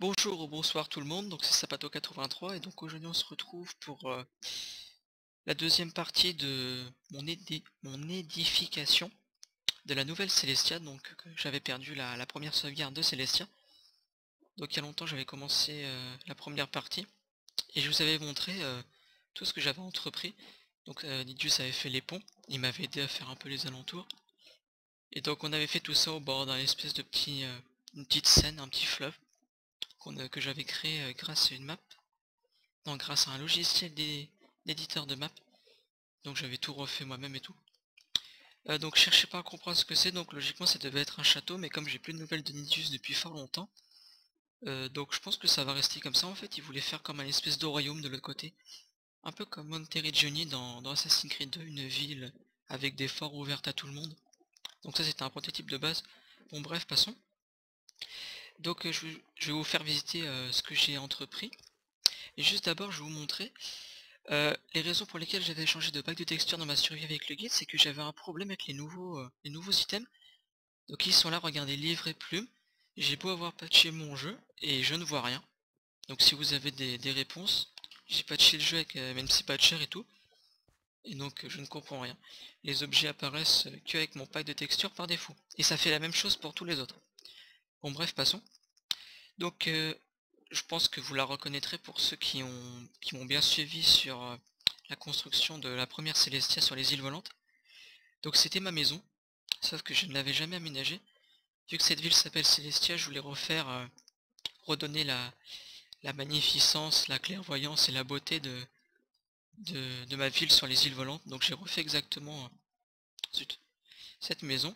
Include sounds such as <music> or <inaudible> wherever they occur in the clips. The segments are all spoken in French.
Bonjour ou bonsoir tout le monde, donc c'est Sapato83 et donc aujourd'hui on se retrouve pour euh, la deuxième partie de mon, édification de la nouvelle Celestia, donc j'avais perdu la, première sauvegarde de Celestia. Donc il y a longtemps j'avais commencé euh, la première partie et je vous avais montré euh, tout ce que j'avais entrepris. Donc Nidius avait fait les ponts, il m'avait aidé à faire un peu les alentours. Et donc on avait fait tout ça au bord d'un espèce de petit, une petite scène, un petit fleuve que j'avais créé euh, grâce à une map. Non, grâce à un logiciel d'éditeur de map. Donc j'avais tout refait moi-même et tout. Euh, donc cherchez pas à comprendre ce que c'est, donc logiquement ça devait être un château, mais comme j'ai plus de nouvelles de Nidius depuis fort longtemps, euh, donc je pense que ça va rester comme ça en fait, il voulait faire comme un espèce de royaume de l'autre côté. Un peu comme Monteriggioni dans, dans Assassin's Creed 2, une ville avec des forts ouvertes à tout le monde. Donc ça c'était un prototype de base. Bon bref, passons. Donc euh, je, vais vous faire visiter euh, ce que j'ai entrepris. Et juste d'abord je vais vous montrer euh, les raisons pour lesquelles j'avais changé de pack de texture dans ma survie avec le guide, c'est que j'avais un problème avec les nouveaux, items. Donc ils sont là, regardez, livre et plume. J'ai beau avoir patché mon jeu et je ne vois rien. Donc si vous avez des, réponses, j'ai patché le jeu avec même si pas cher et tout. Et donc je ne comprends rien. Les objets apparaissent que avec mon pack de texture par défaut. Et ça fait la même chose pour tous les autres. Bon bref, passons. Donc euh, je pense que vous la reconnaîtrez pour ceux qui ont qui m'ont bien suivi sur euh, la construction de la première Célestia sur les îles volantes. Donc c'était ma maison, sauf que je ne l'avais jamais aménagée. Vu que cette ville s'appelle Célestia, je voulais refaire, euh, redonner la, magnificence, la clairvoyance et la beauté de, de, ma ville sur les îles volantes. Donc j'ai refait exactement cette maison.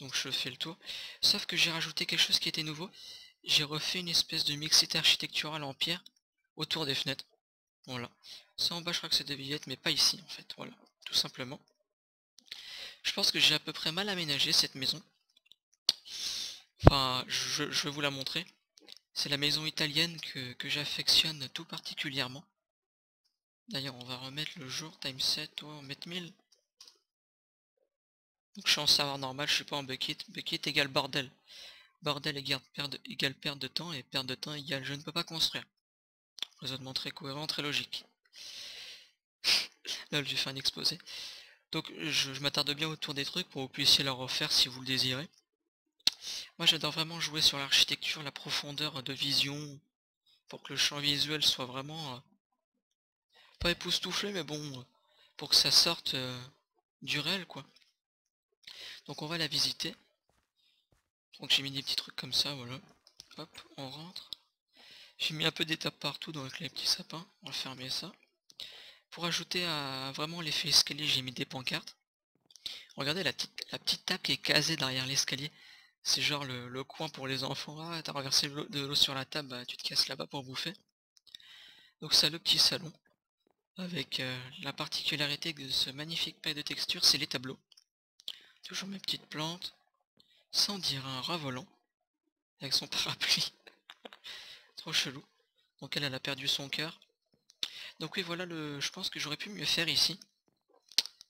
Donc je fais le tour. Sauf que j'ai rajouté quelque chose qui était nouveau. J'ai refait une espèce de mixité architecturale en pierre autour des fenêtres. Voilà. Ça en bas je crois que c'est des billettes, mais pas ici en fait. Voilà. Tout simplement. Je pense que j'ai à peu près mal aménagé cette maison. Enfin, je, vais vous la montrer. C'est la maison italienne que, que j'affectionne tout particulièrement. D'ailleurs, on va remettre le jour, time set, on va mettre 1000. Donc je suis en serveur normal, je suis pas en bucket. Bucket égale bordel. Bordel égale perte, perte de temps et perte de temps égale je ne peux pas construire. Raisonnement très cohérent, très logique. <laughs> Là j'ai fait un exposé. Donc je, m'attarde bien autour des trucs pour que vous puissiez leur refaire si vous le désirez. Moi j'adore vraiment jouer sur l'architecture, la profondeur de vision, pour que le champ visuel soit vraiment euh, pas époustouflé mais bon pour que ça sorte euh, du réel quoi. Donc on va la visiter. Donc j'ai mis des petits trucs comme ça, voilà. Hop, on rentre. J'ai mis un peu d'étapes partout donc les petits sapins. On va fermer ça. Pour ajouter à vraiment l'effet escalier, j'ai mis des pancartes. Regardez la, petite table qui est casée derrière l'escalier. C'est genre le, coin pour les enfants. Ah, t'as renversé de l'eau sur la table, bah, tu te casses là-bas pour bouffer. Donc ça, le petit salon. Avec euh, la particularité de ce magnifique pack de texture, c'est les tableaux. Toujours mes petites plantes. Sans dire un rat volant. Avec son <laughs> parapluie. Trop chelou. Donc elle, elle a perdu son cœur. Donc oui, voilà le... Je pense que j'aurais pu mieux faire ici.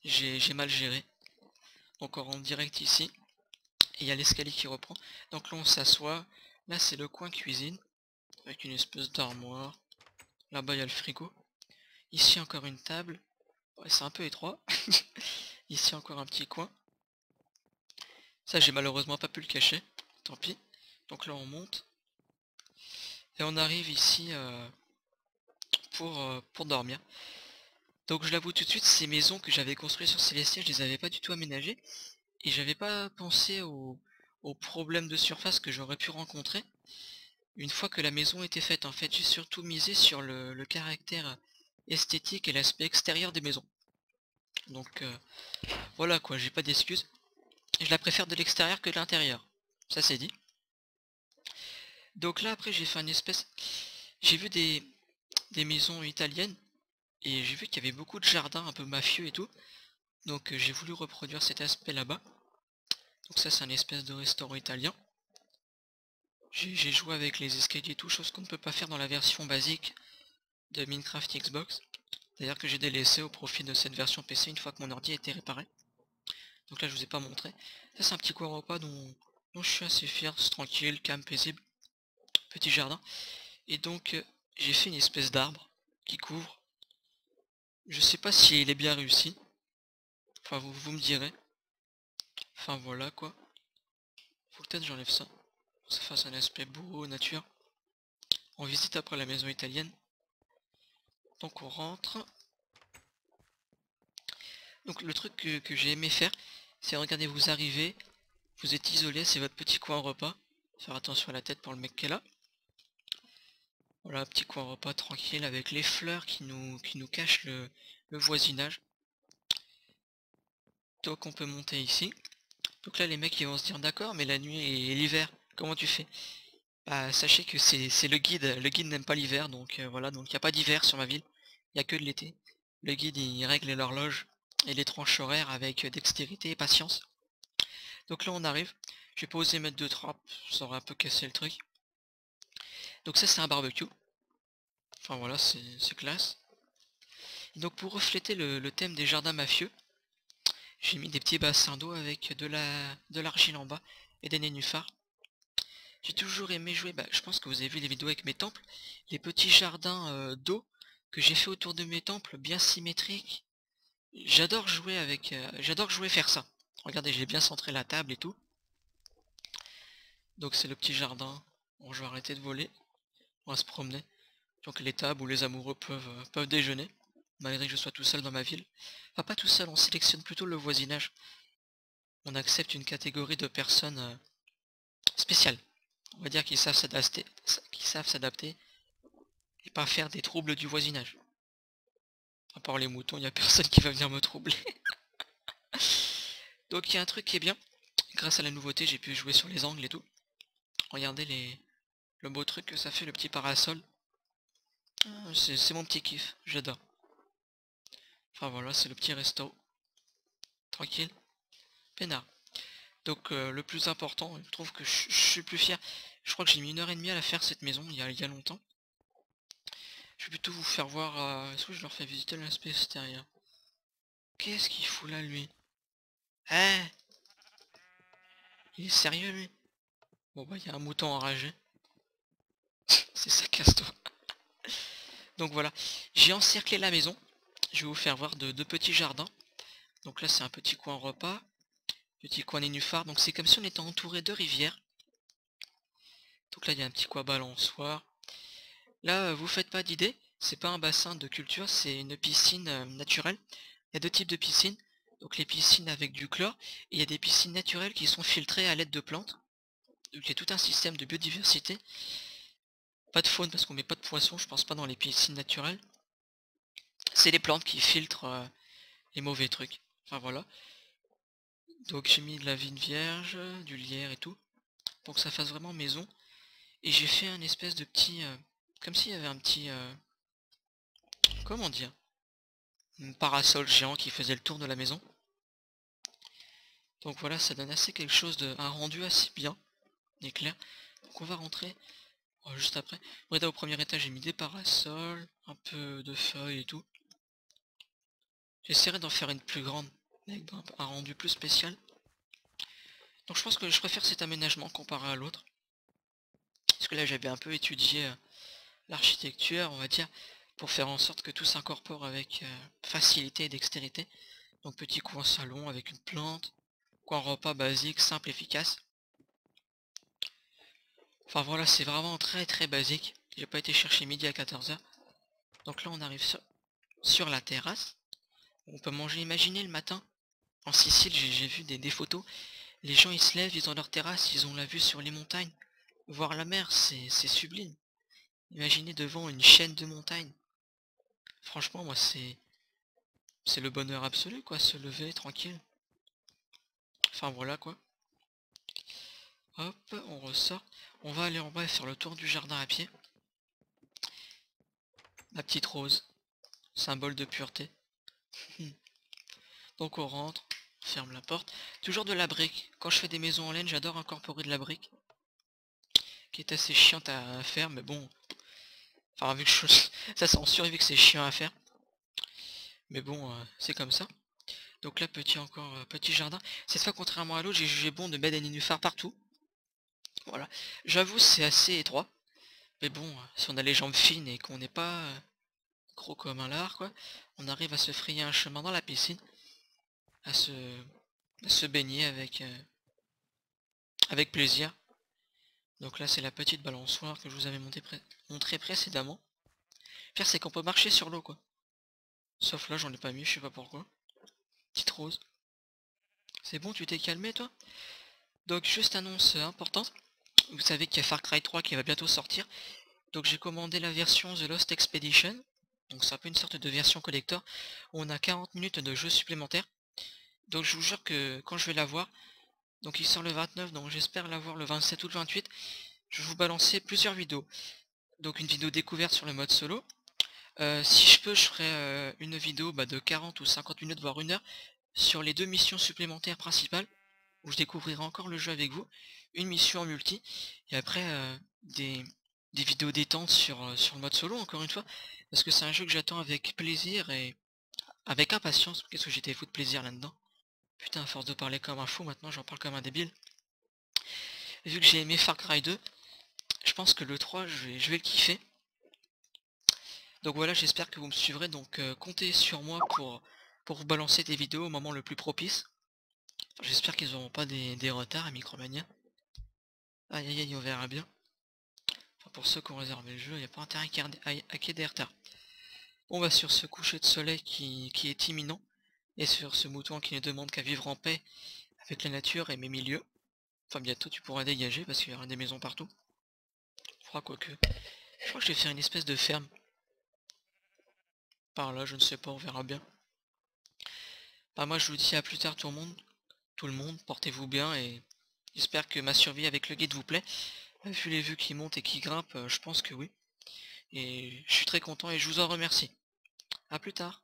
J'ai mal géré. Encore en direct ici. Et il y a l'escalier qui reprend. Donc là, on s'assoit. Là, c'est le coin cuisine. Avec une espèce d'armoire. Là-bas, il y a le frigo. Ici, encore une table. c'est un peu étroit. <laughs> ici, encore un petit coin. Ça, j'ai malheureusement pas pu le cacher. Tant pis. Donc là, on monte. Et on arrive ici euh, pour, euh, pour dormir. Donc je l'avoue tout de suite, ces maisons que j'avais construites sur Célestia, je les avais pas du tout aménagées. Et j'avais pas pensé aux, problèmes de surface que j'aurais pu rencontrer. Une fois que la maison était faite, en fait, j'ai surtout misé sur le, caractère esthétique et l'aspect extérieur des maisons. Donc euh, voilà quoi, j'ai pas d'excuses. Je la préfère de l'extérieur que de l'intérieur. Ça c'est dit. Donc là après j'ai fait une espèce... J'ai vu des, maisons italiennes. Et j'ai vu qu'il y avait beaucoup de jardins un peu mafieux et tout. Donc euh, j'ai voulu reproduire cet aspect là-bas. Donc ça c'est un espèce de restaurant italien. J'ai joué avec les escaliers tout, chose qu'on ne peut pas faire dans la version basique de Minecraft Xbox. D'ailleurs que j'ai délaissé au profit de cette version PC une fois que mon ordi a été réparé. Donc là je vous ai pas montré. Ça c'est un petit coin repas dont, je suis assez fier, c'est tranquille, calme, paisible. petit jardin. Et donc euh, j'ai fait une espèce d'arbre qui couvre. Je sais pas si il est bien réussi. Enfin vous, me direz. Enfin voilà quoi. Faut peut-être j'enlève ça. Ça fasse un aspect beau, nature. On visite après la maison italienne. Donc on rentre. Donc le truc que, j'ai aimé faire, c'est regardez vous arrivez, vous êtes isolé, c'est votre petit coin repas. Faire attention à la tête pour le mec qui est là. Voilà, petit coin repas tranquille avec les fleurs qui nous, qui nous cachent le, voisinage. Donc on peut monter ici. Donc là les mecs ils vont se dire d'accord mais la nuit et l'hiver, comment tu fais? Bah sachez que c'est le guide, le guide n'aime pas l'hiver donc euh, voilà, donc il n'y a pas d'hiver sur ma ville, il n'y a que de l'été. Le guide il règle l'horloge et les tranches horaires avec dextérité et patience. Donc là on arrive, je vais pas oser mettre deux trappes, ça aurait un peu cassé le truc. Donc ça c'est un barbecue. Enfin voilà, c'est classe. donc pour refléter le, thème des jardins mafieux, j'ai mis des petits bassins d'eau avec de l'argile en bas et des nénuphars. J'ai toujours aimé jouer, bah, je pense que vous avez vu les vidéos avec mes temples, les petits jardins euh, d'eau que j'ai fait autour de mes temples, bien symétriques. J'adore jouer avec, euh, j'adore jouer faire ça. Regardez, j'ai bien centré la table et tout. Donc c'est le petit jardin. Bon, je vais arrêter de voler. On va se promener. Donc les tables où les amoureux peuvent, euh, peuvent déjeuner. Malgré que je sois tout seul dans ma ville. Enfin pas tout seul, on sélectionne plutôt le voisinage. On accepte une catégorie de personnes euh, spéciales. On va dire qu'ils savent s'adapter. Qui savent s'adapter. Et pas faire des troubles du voisinage. À part les moutons, il n'y a personne qui va venir me troubler. <laughs> Donc il y a un truc qui est bien. Grâce à la nouveauté, j'ai pu jouer sur les angles et tout. Regardez les... le beau truc que ça fait, le petit parasol. Ah, c'est mon petit kiff, j'adore. Enfin voilà, c'est le petit resto. Tranquille. Pénard. Donc euh, le plus important, je trouve que je, suis plus fier. Je crois que j'ai mis une heure et demie à la faire cette maison, il y a longtemps. Je vais plutôt vous faire voir... Euh, est-ce que je leur fais visiter l'aspect extérieur? Qu'est-ce qu'il fout là, lui? Hein? Il est sérieux, lui? Bon, bah, il y a un mouton enragé. <laughs> C'est ça, casse-toi. <laughs> Donc voilà, j'ai encerclé la maison. Je vais vous faire voir de deux petits jardins. Donc là, c'est un petit coin repas. Petit coin nénuphar. Donc c'est comme si on était entouré de rivières. Donc là, il y a un petit coin balançoire. Là, vous faites pas d'idée, c'est pas un bassin de culture, c'est une piscine euh, naturelle. Il y a deux types de piscines, donc les piscines avec du chlore, et il y a des piscines naturelles qui sont filtrées à l'aide de plantes. Donc il y a tout un système de biodiversité. Pas de faune parce qu'on met pas de poissons, je pense pas dans les piscines naturelles. C'est les plantes qui filtrent euh, les mauvais trucs. Enfin voilà. Donc j'ai mis de la vigne vierge, du lierre et tout, pour que ça fasse vraiment maison. Et j'ai fait un espèce de petit... Euh, comme s'il y avait un petit... Euh, comment dire Un parasol géant qui faisait le tour de la maison. Donc voilà, ça donne assez quelque chose de... un rendu assez bien, éclair. Donc on va rentrer oh, juste après. Regardez au premier étage, j'ai mis des parasols, un peu de feuilles et tout. J'essaierai d'en faire une plus grande, un rendu plus spécial. Donc je pense que je préfère cet aménagement comparé à l'autre. Parce que là j'avais un peu étudié euh, l'architecture, on va dire, pour faire en sorte que tout s'incorpore avec euh, facilité et dextérité. Donc petit coin salon avec une plante, coin repas basique, simple, efficace. Enfin voilà, c'est vraiment très très basique. J'ai pas été chercher midi à 14h. Donc là on arrive sur, la terrasse. On peut manger, imaginez le matin. En Sicile, j'ai vu des, des, photos. Les gens ils se lèvent, ils ont leur terrasse, ils ont la vue sur les montagnes. Voir la mer, c'est sublime. Imaginez devant une chaîne de montagnes. Franchement, moi, c'est... C'est le bonheur absolu, quoi, se lever tranquille. Enfin, voilà, quoi. Hop, on ressort. On va aller en bas faire le tour du jardin à pied. La petite rose. Symbole de pureté. <laughs> Donc on rentre, on ferme la porte. Toujours de la brique. Quand je fais des maisons en laine, j'adore incorporer de la brique. Qui est assez chiante à faire, mais bon, Enfin, vu que je... <laughs> ça s'en vu que c'est chiant à faire. Mais bon, euh, c'est comme ça. Donc là, petit encore, euh, petit jardin. Cette fois, contrairement à l'autre, j'ai jugé bon de mettre des nénuphars partout. Voilà. J'avoue, c'est assez étroit. Mais bon, si on a les jambes fines et qu'on n'est pas euh, gros comme un lard, quoi, on arrive à se frayer un chemin dans la piscine, à se, baigner euh, avec plaisir. Donc là, c'est la petite balançoire que je vous avais montré, précédemment. Pire, c'est qu'on peut marcher sur l'eau, quoi. Sauf là, j'en ai pas mis, je sais pas pourquoi. Petite rose. C'est bon, tu t'es calmé, toi? Donc, juste annonce importante. Vous savez qu'il y a Far Cry 3 qui va bientôt sortir. Donc j'ai commandé la version The Lost Expedition. Donc c'est un peu une sorte de version collector. On a 40 minutes de jeu supplémentaire. Donc je vous jure que quand je vais la voir, donc il sort le 29, donc j'espère l'avoir le 27 ou le 28, je vais vous balancer plusieurs vidéos. Donc une vidéo découverte sur le mode solo. Euh, si je peux, je ferai euh, une vidéo bah, de 40 ou 50 minutes, voire une heure, sur les deux missions supplémentaires principales, où je découvrirai encore le jeu avec vous, une mission en multi, et après euh, des, vidéos détente sur, sur le mode solo, encore une fois, parce que c'est un jeu que j'attends avec plaisir et avec impatience, qu'est-ce que j'étais fou de plaisir là-dedans. Putain, à force de parler comme un fou, maintenant j'en parle comme un débile. Vu que j'ai aimé Far Cry 2, je pense que le 3, je vais, le kiffer. Donc voilà, j'espère que vous me suivrez, donc euh, comptez sur moi pour, pour vous balancer des vidéos au moment le plus propice. J'espère qu'ils n'auront pas des, retards à Micromania. Aïe aïe aïe, on verra bien. Pour ceux qui ont réservé le jeu, il n'y a pas intérêt à, qu'il y ait des retards. On va sur ce coucher de soleil qui, qui est imminent, et sur ce mouton qui ne demande qu'à vivre en paix avec la nature et mes milieux. Enfin bientôt tu pourras dégager parce qu'il y aura des maisons partout. Je crois que... Je crois que je vais faire une espèce de ferme. Par là, je ne sais pas, on verra bien. Bah moi je vous dis à plus tard tout le monde. Tout le monde, portez-vous bien et j'espère que ma survie avec le guide vous plaît. Vu les vues qui montent et qui grimpent, euh, je pense que oui. Et je suis très content et je vous en remercie. A plus tard.